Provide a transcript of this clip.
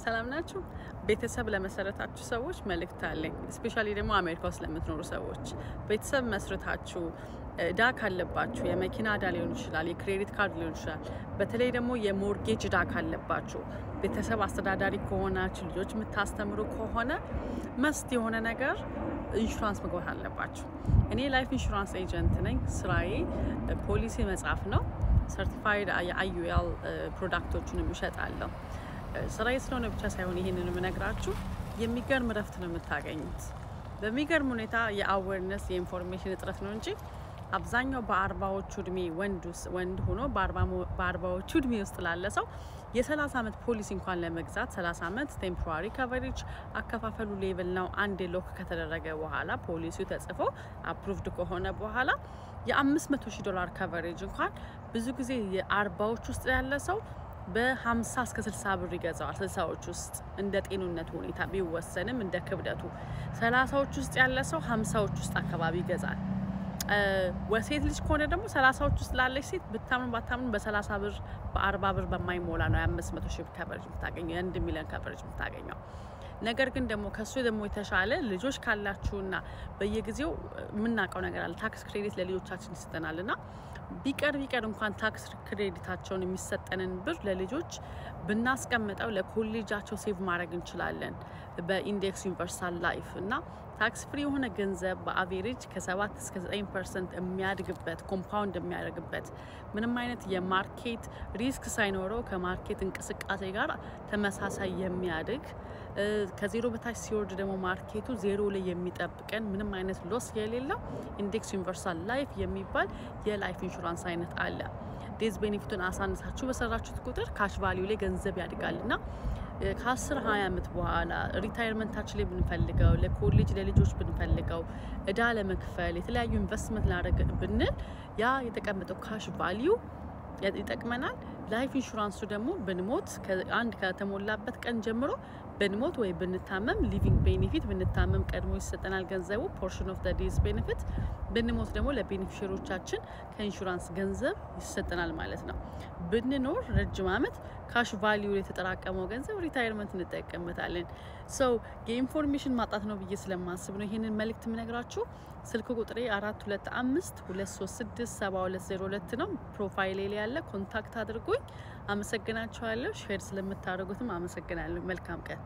ሰላም ናችሁ? ቤተሰብ ለመሰረታችሁ ሰዎች መልእክት አለኝ። especially ደግሞ አሜሪካ ውስጥ ለምትኖሩ ሰዎች ቤተሰብ መስርታችሁ እዳ ካለባችሁ የመኪና እዳ ሊሆን ይችላል፣ የ credit card ሊሆን ይችላል። በተለይ ደግሞ የ mortgage እዳ ካለባችሁ ቤተሰብ አስተዳዳሪ ከሆናችሁ ልጆች የምታስተምሩ ከሆነ must የሆነ ነገር ኢንሹራንስ መግባት አለባችሁ። እኔ life insurance agent ነኝ። ስራዬ ፖሊሲ መጻፍ ነው። certified የ IUL product ኦችን እሸጣለሁ። ስራዬ ስለሆነ ብቻ ሳይሆን ይህንን የምነግራችሁ የሚገርም እረፍት ነው የምታገኙት። በሚገርም ሁኔታ የ awareness የ information እጥረት ነው እንጂ አብዛኛው በአርባዎቹ እድሜ ወንድ ሆኖ በአርባዎቹ እድሜ ውስጥ ላለ ሰው የ30 ዓመት ፖሊሲ እንኳን ለመግዛት 30 ዓመት temporary coverage አከፋፈሉ level ነው። አንድ lock ከተደረገ በኋላ ፖሊሲው ተጽፎ approved ከሆነ በኋላ የ500 ሺህ ዶላር coverage እንኳን ብዙ ጊዜ የአርባዎች ውስጥ ያለ ሰው በ50 እስከ 60 ብር ይገዛዋል። ስልሳዎች ውስጥ እንደ ጤንነቱ ሁኔታ ቢወሰንም እንደ ክብደቱ፣ ሰላሳዎች ውስጥ ያለ ሰው ሀምሳዎች ውስጥ አካባቢ ይገዛል። ሴት ልጅ ከሆነ ደግሞ ሰላሳዎች ውስጥ ላለች ሴት ብታምን ባታምን በሰላሳ ብር በአርባ ብር በማይሞላ ነው የአምስት መቶ ሺህ coverage የምታገኘው የአንድ ሚሊዮን coverage የምታገኘው። ነገር ግን ደግሞ ከሱ ደግሞ የተሻለ ልጆች ካላችሁና በየጊዜው የምናውቀው ነገር አለ። tax credit ለልጆቻችን ይሰጠናል እና ቢቀር ቢቀር እንኳን tax credit ኣቸውን የሚሰጠንን ብር ለልጆች ብናስቀምጠው ለኮሌጃቸው save ማድረግ እንችላለን በ index universal life እና tax free የሆነ ገንዘብ በ average ከ7 እስከ 9 percent የሚያድግበት compound የሚያደርግበት ምንም አይነት የ market risk ሳይኖረው ከ market እንቅስቃሴ ጋር ተመሳሳይ የሚያድግ ከዜሮ በታች ሲወርድ ደግሞ market ኡ ዜሮ ላይ የሚጠብቀን ምንም አይነት loss የሌለው index universal life የሚባል የ life insurance አይነት አለ። death benefit ኡን አሳንሳችሁ በሰራችሁት ቁጥር cash value ላይ ገንዘብ ያድጋል እና ከአስር ሀያ ዓመት በኋላ retirement ኣችን ላይ ብንፈልገው ለኮሌጅ ለልጆች ብንፈልገው እዳ ለመክፈል የተለያዩ ኢንቨስትመንት ላደረግ ብንል ያ የተቀመጠው cash value ይጠቅመናል። life insurance ኡ ደግሞ ብንሞት አንድ ከተሞላበት ቀን ጀምሮ ብንሞት ወይ ብንታመም living benefit ብንታመም ቀድሞ ይሰጠናል ገንዘቡ portion of death benefit ብንሞት ደግሞ ለ beneficiary ኦቻችን ከኢንሹራንስ ገንዘብ ይሰጠናል ማለት ነው። ብንኖር ረጅም ዓመት cash value የተጠራቀመው ገንዘብ retirement እንጠቀምበታለን። ሰው የ information ማጣት ነው ብዬ ስለማስብ ነው ይህንን መልእክት የምነግራችሁ። ስልክ ቁጥሬ አራት ሁለት አምስት ሁለት ሶስት ስድስት ሰባ ሁለት ዜሮ ሁለት ነው። profile ኤ ላይ ያለ contact አድርጉኝ። አመሰግናችኋለሁ። ሼር ስለምታደርጉትም አመሰግናለሁ። መልካም ቀን